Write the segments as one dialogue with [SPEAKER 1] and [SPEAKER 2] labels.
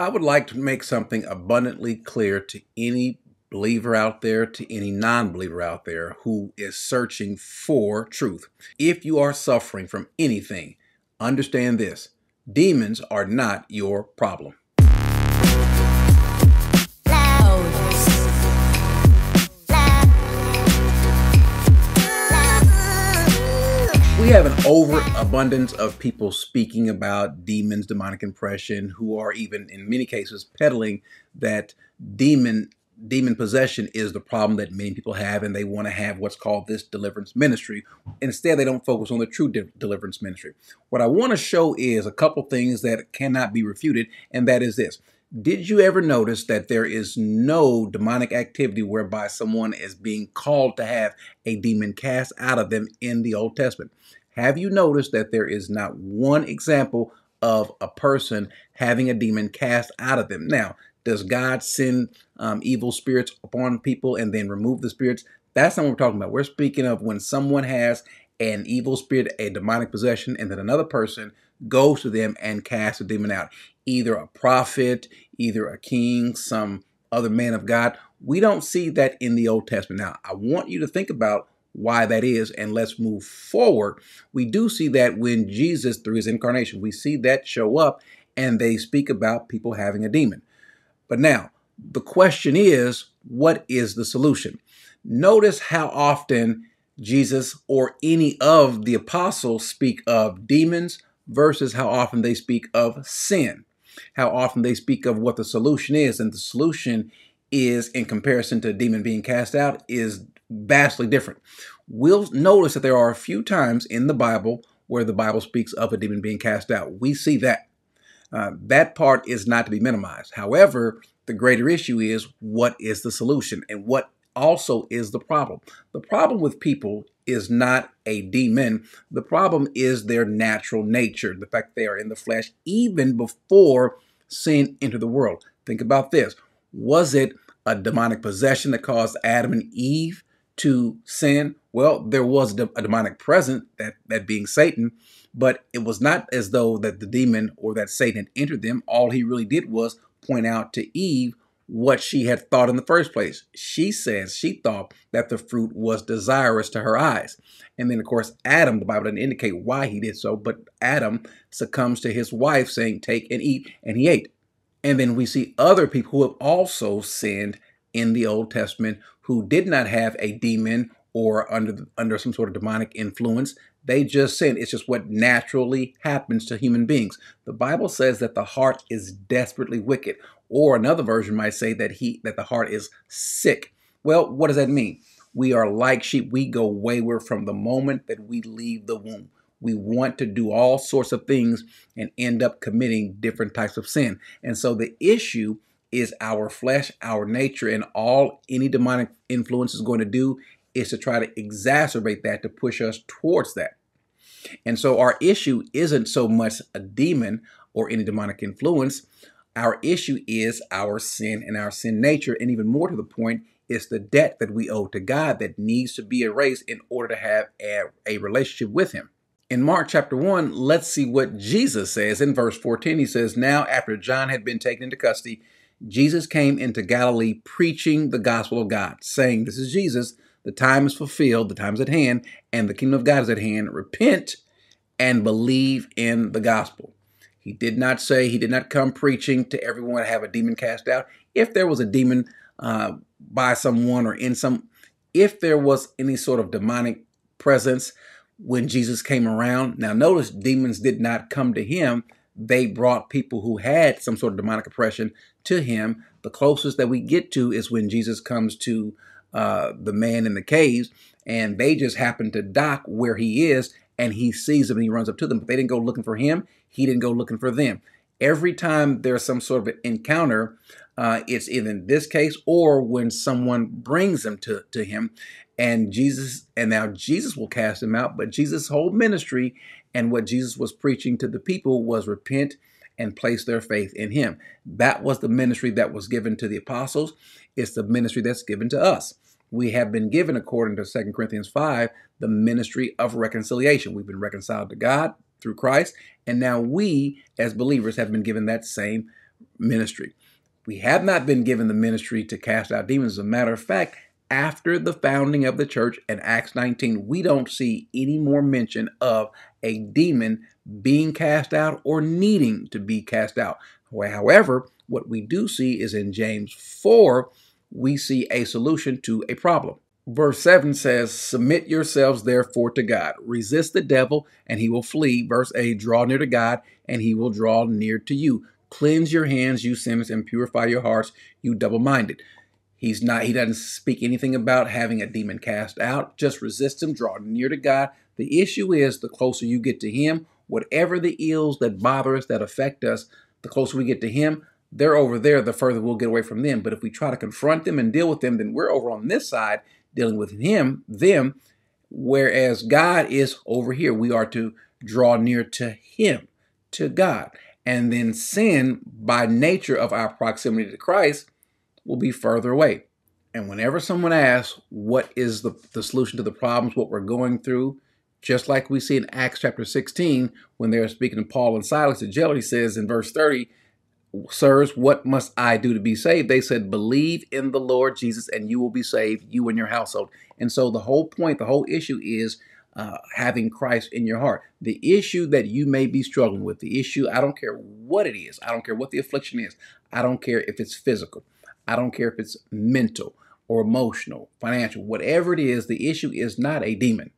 [SPEAKER 1] I would like to make something abundantly clear to any believer out there, to any non believer out there who is searching for truth. If you are suffering from anything, understand this demons are not your problem. We have an overabundance of people speaking about demons, demonic oppression, who are even in many cases peddling that demon demon possession is the problem that many people have, and they want to have what's called this deliverance ministry. Instead, they don't focus on the true de- deliverance ministry. What I want to show is a couple things that cannot be refuted, and that is this. Did you ever notice that there is no demonic activity whereby someone is being called to have a demon cast out of them in the Old Testament? Have you noticed that there is not one example of a person having a demon cast out of them? Now, does God send um, evil spirits upon people and then remove the spirits? That's not what we're talking about. We're speaking of when someone has an evil spirit, a demonic possession, and then another person goes to them and casts a demon out. Either a prophet, either a king, some other man of God. We don't see that in the Old Testament. Now, I want you to think about why that is and let's move forward. We do see that when Jesus, through his incarnation, we see that show up and they speak about people having a demon. But now, the question is, what is the solution? Notice how often Jesus or any of the apostles speak of demons versus how often they speak of sin, how often they speak of what the solution is. And the solution is, in comparison to a demon being cast out, is vastly different. We'll notice that there are a few times in the Bible where the Bible speaks of a demon being cast out. We see that. Uh, that part is not to be minimized. However, the greater issue is what is the solution and what also is the problem. The problem with people is not a demon. The problem is their natural nature, the fact they are in the flesh even before sin entered the world. Think about this. Was it a demonic possession that caused Adam and Eve to sin? Well, there was a demonic presence, that, that being Satan, but it was not as though that the demon or that Satan entered them. All he really did was point out to Eve what she had thought in the first place. She says she thought that the fruit was desirous to her eyes. And then, of course, Adam, the Bible doesn't indicate why he did so, but Adam succumbs to his wife saying, Take and eat, and he ate. And then we see other people who have also sinned in the Old Testament who did not have a demon or under under some sort of demonic influence. They just sin. It's just what naturally happens to human beings. The Bible says that the heart is desperately wicked, or another version might say that he that the heart is sick. Well, what does that mean? We are like sheep. We go wayward from the moment that we leave the womb. We want to do all sorts of things and end up committing different types of sin. And so the issue is our flesh, our nature, and all any demonic influence is going to do is to try to exacerbate that to push us towards that. And so our issue isn't so much a demon or any demonic influence. Our issue is our sin and our sin nature. And even more to the point, it's the debt that we owe to God that needs to be erased in order to have a, a relationship with Him. In Mark chapter 1, let's see what Jesus says. In verse 14, he says, Now, after John had been taken into custody, Jesus came into Galilee preaching the gospel of God, saying, This is Jesus the time is fulfilled, the time is at hand, and the kingdom of God is at hand. Repent and believe in the gospel. He did not say, he did not come preaching to everyone to have a demon cast out. If there was a demon uh, by someone or in some, if there was any sort of demonic presence when Jesus came around, now notice demons did not come to him. They brought people who had some sort of demonic oppression to him. The closest that we get to is when Jesus comes to uh, the man in the caves, and they just happen to dock where he is, and he sees them and he runs up to them. But they didn't go looking for him. He didn't go looking for them. Every time there's some sort of encounter, uh, it's either in this case or when someone brings them to, to him, and Jesus, and now Jesus will cast them out. But Jesus' whole ministry and what Jesus was preaching to the people was repent and place their faith in him. That was the ministry that was given to the apostles. It's the ministry that's given to us. We have been given, according to 2 Corinthians 5, the ministry of reconciliation. We've been reconciled to God through Christ, and now we, as believers, have been given that same ministry. We have not been given the ministry to cast out demons. As a matter of fact, after the founding of the church in Acts 19, we don't see any more mention of a demon being cast out or needing to be cast out. However, what we do see is in James 4, we see a solution to a problem. Verse 7 says, Submit yourselves therefore to God. Resist the devil, and he will flee. Verse 8, Draw near to God, and he will draw near to you. Cleanse your hands, you sinners, and purify your hearts, you double minded. He's not, he doesn't speak anything about having a demon cast out. Just resist him, draw near to God. The issue is the closer you get to him, whatever the ills that bother us, that affect us, the closer we get to him, they're over there, the further we'll get away from them. But if we try to confront them and deal with them, then we're over on this side dealing with him, them, whereas God is over here. We are to draw near to him, to God. And then sin, by nature of our proximity to Christ, will be further away. And whenever someone asks what is the, the solution to the problems, what we're going through, just like we see in Acts chapter 16, when they're speaking to Paul and Silas the jailer says in verse 30, Sirs, what must I do to be saved? They said, Believe in the Lord Jesus and you will be saved, you and your household. And so the whole point, the whole issue is uh, having Christ in your heart. The issue that you may be struggling with, the issue, I don't care what it is, I don't care what the affliction is, I don't care if it's physical. I don't care if it's mental or emotional, financial, whatever it is, the issue is not a demon.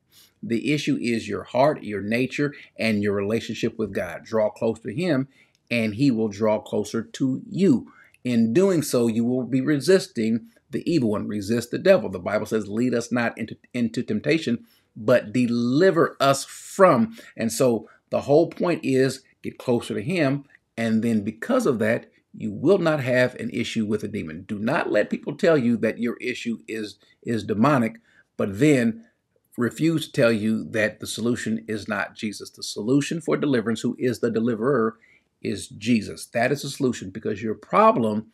[SPEAKER 1] The issue is your heart, your nature, and your relationship with God. Draw close to Him, and He will draw closer to you. In doing so, you will be resisting the evil one. Resist the devil. The Bible says, Lead us not into, into temptation, but deliver us from. And so the whole point is get closer to Him. And then because of that, you will not have an issue with a demon. Do not let people tell you that your issue is is demonic, but then refuse to tell you that the solution is not Jesus. The solution for deliverance, who is the deliverer, is Jesus. That is the solution because your problem,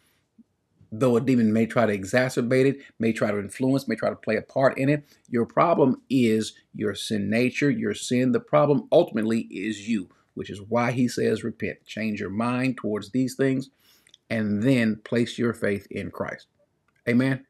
[SPEAKER 1] though a demon may try to exacerbate it, may try to influence, may try to play a part in it, your problem is your sin nature, your sin. The problem ultimately is you, which is why he says repent. Change your mind towards these things and then place your faith in Christ. Amen.